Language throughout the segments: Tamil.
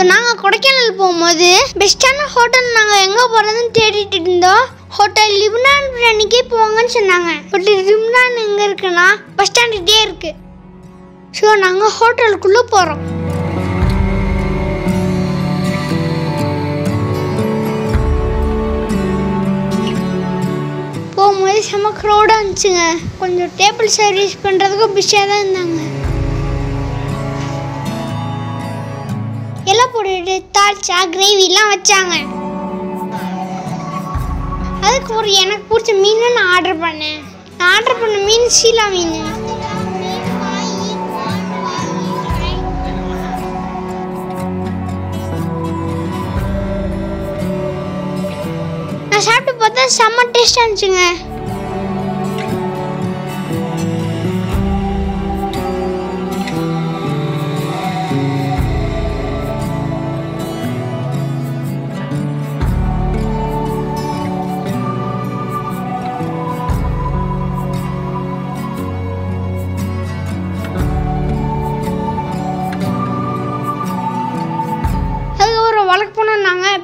ஸோ நாங்கள் கொடைக்கானல் போகும்போது பெஸ்ட்டான ஹோட்டல் நாங்கள் எங்கே போகிறதுன்னு தேடிட்டு இருந்தோம். ஹோட்டல் லிப்னான் பிரியாணிக்கே போங்கன்னு சொன்னாங்க. பட் லிப்னான் எங்கே இருக்குன்னா பஸ் ஸ்டாண்டுகிட்டே இருக்குது ஸோ நாங்கள் ஹோட்டலுக்குள்ளே போகிறோம் போகும்போது செம க்ரௌடாக இருந்துச்சுங்க. கொஞ்சம் டேபிள் சர்வீஸ் பண்ணுறதுக்கும் பிஸியாக தான் இருந்தாங்க. எல்லாம் போட்டுட்டு தாளிச்சா கிரேவிலாம் வச்சாங்க. அதுக்கு ஒரு எனக்கு பிடிச்ச மீன் நான் ஆர்டர் பண்ணேன். நான் ஆர்டர் பண்ண மீன் சீலா மீன். நான் சாப்பிட்டு பார்த்தா செம்ம டேஸ்டாக இருந்துச்சுங்க.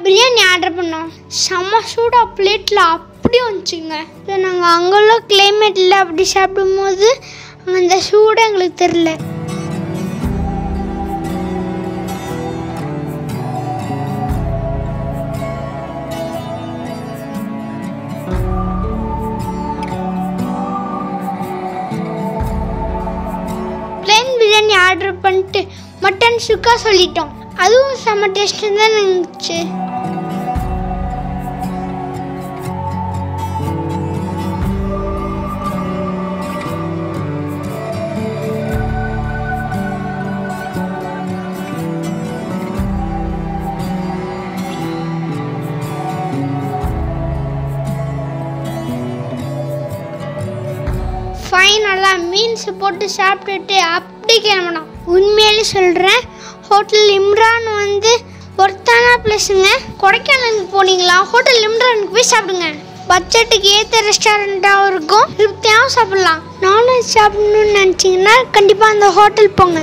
பிரியாணி ஆர்டர் பண்ணோம். செம்ம சூடாக பிளேட்டில் அப்படி வந்துச்சுங்க. இல்லை நாங்கள் அங்குள்ள கிளைமேட்டில் அப்படி சாப்பிடும்போது அந்த சூடு எங்களுக்கு தெரில பிரியாணி ஆர்டர் பண்ணிட்டு மட்டன் சுக்கா சொல்லிட்டோம். அதுவும் செம்ம டேஸ்ட்டு தான் இருந்துச்சு. ஃபைனலாக மீன்ஸ் போட்டு சாப்பிட்டுட்டு அப்படி கிளம்பணும் உண்மையிலே சொல்கிறேன் ஹோட்டல் இம்ரான் வந்து ஒர்த்தான பிளேஸுங்க கொடைக்கானலுக்கு போனீங்களா? ஹோட்டல் இம்ரானுக்கு போய் சாப்பிடுங்க. பட்ஜெட்டுக்கு ஏற்ற ரெஸ்டாரண்ட்டாகவும் இருக்கும். திருப்தியாகவும் சாப்பிட்லாம். நான்வெஜ் சாப்பிட்ணுன்னு நினச்சிங்கன்னா கண்டிப்பாக அந்த ஹோட்டல் போங்க.